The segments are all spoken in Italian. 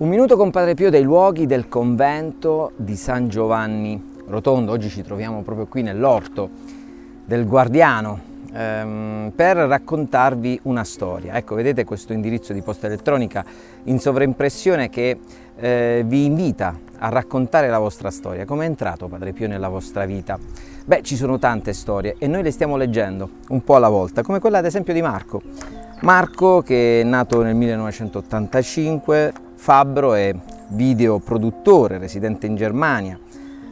Un minuto con Padre Pio dai luoghi del convento di San Giovanni Rotondo. Oggi ci troviamo proprio qui nell'orto del Guardiano ehm, per raccontarvi una storia. Ecco, vedete questo indirizzo di posta elettronica in sovraimpressione che eh, vi invita a raccontare la vostra storia. Come è entrato Padre Pio nella vostra vita? Beh, ci sono tante storie e noi le stiamo leggendo un po' alla volta, come quella ad esempio di Marco. Marco che è nato nel 1985 Fabbro è videoproduttore residente in Germania,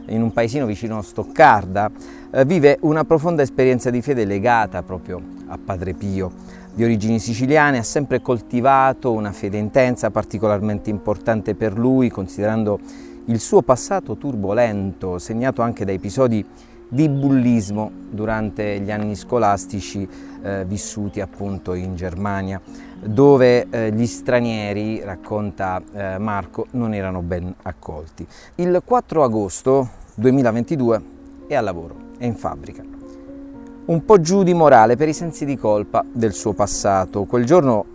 in un paesino vicino a Stoccarda, eh, vive una profonda esperienza di fede legata proprio a Padre Pio. Di origini siciliane ha sempre coltivato una fede intensa, particolarmente importante per lui, considerando il suo passato turbolento, segnato anche da episodi di bullismo durante gli anni scolastici eh, vissuti appunto in Germania, dove eh, gli stranieri, racconta eh, Marco, non erano ben accolti. Il 4 agosto 2022 è al lavoro, è in fabbrica. Un po' giù di morale per i sensi di colpa del suo passato. Quel giorno,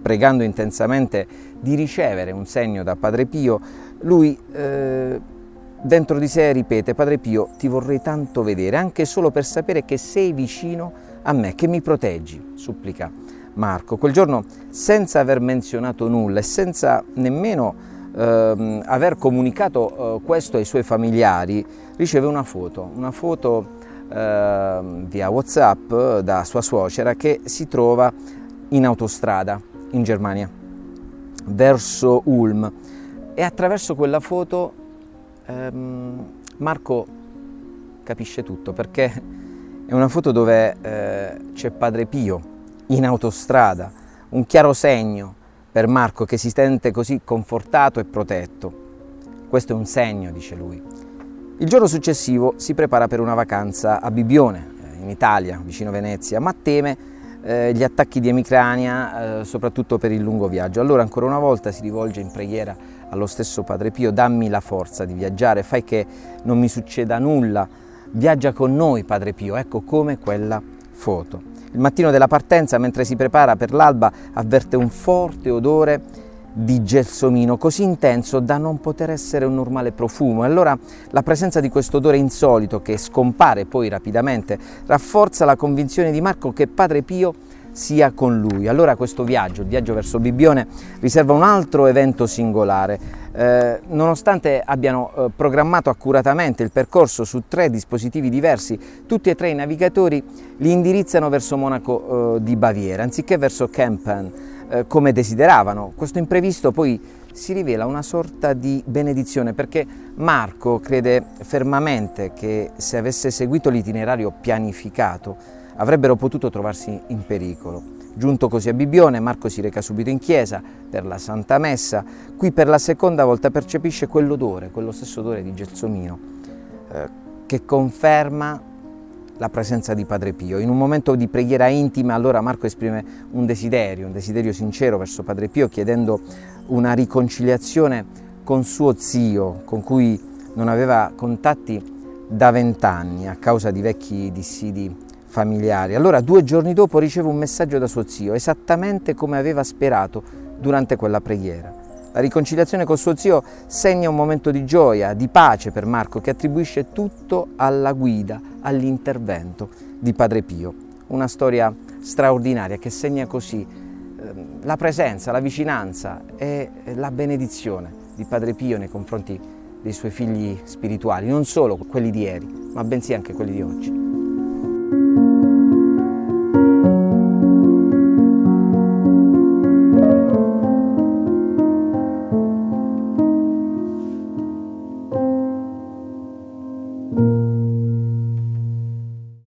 pregando intensamente di ricevere un segno da Padre Pio, lui eh, Dentro di sé ripete, Padre Pio, ti vorrei tanto vedere, anche solo per sapere che sei vicino a me, che mi proteggi, supplica Marco. Quel giorno, senza aver menzionato nulla e senza nemmeno eh, aver comunicato eh, questo ai suoi familiari, riceve una foto, una foto eh, via Whatsapp da sua suocera che si trova in autostrada in Germania, verso Ulm. E attraverso quella foto ehm, Marco capisce tutto perché è una foto dove eh, c'è Padre Pio in autostrada, un chiaro segno per Marco che si sente così confortato e protetto. Questo è un segno, dice lui. Il giorno successivo si prepara per una vacanza a Bibione, eh, in Italia, vicino Venezia, ma teme eh, gli attacchi di emicrania, eh, soprattutto per il lungo viaggio. Allora ancora una volta si rivolge in preghiera allo stesso Padre Pio, dammi la forza di viaggiare, fai che non mi succeda nulla, viaggia con noi Padre Pio, ecco come quella foto. Il mattino della partenza, mentre si prepara per l'alba, avverte un forte odore di gelsomino così intenso da non poter essere un normale profumo. Allora la presenza di questo odore insolito, che scompare poi rapidamente, rafforza la convinzione di Marco che Padre Pio sia con lui. Allora questo viaggio, il viaggio verso Bibbione, riserva un altro evento singolare. Eh, nonostante abbiano eh, programmato accuratamente il percorso su tre dispositivi diversi, tutti e tre i navigatori li indirizzano verso Monaco eh, di Baviera, anziché verso Kempen, eh, come desideravano. Questo imprevisto poi si rivela una sorta di benedizione perché Marco crede fermamente che se avesse seguito l'itinerario pianificato avrebbero potuto trovarsi in pericolo. Giunto così a Bibione, Marco si reca subito in chiesa per la Santa Messa. Qui per la seconda volta percepisce quell'odore, quello stesso odore di gelsomino, eh, che conferma la presenza di Padre Pio. In un momento di preghiera intima, allora Marco esprime un desiderio, un desiderio sincero verso Padre Pio, chiedendo una riconciliazione con suo zio, con cui non aveva contatti da vent'anni a causa di vecchi dissidi familiari. Allora due giorni dopo riceve un messaggio da suo zio, esattamente come aveva sperato durante quella preghiera. La riconciliazione con suo zio segna un momento di gioia, di pace per Marco che attribuisce tutto alla guida, all'intervento di Padre Pio. Una storia straordinaria che segna così eh, la presenza, la vicinanza e la benedizione di Padre Pio nei confronti dei suoi figli spirituali, non solo quelli di ieri, ma bensì anche quelli di oggi.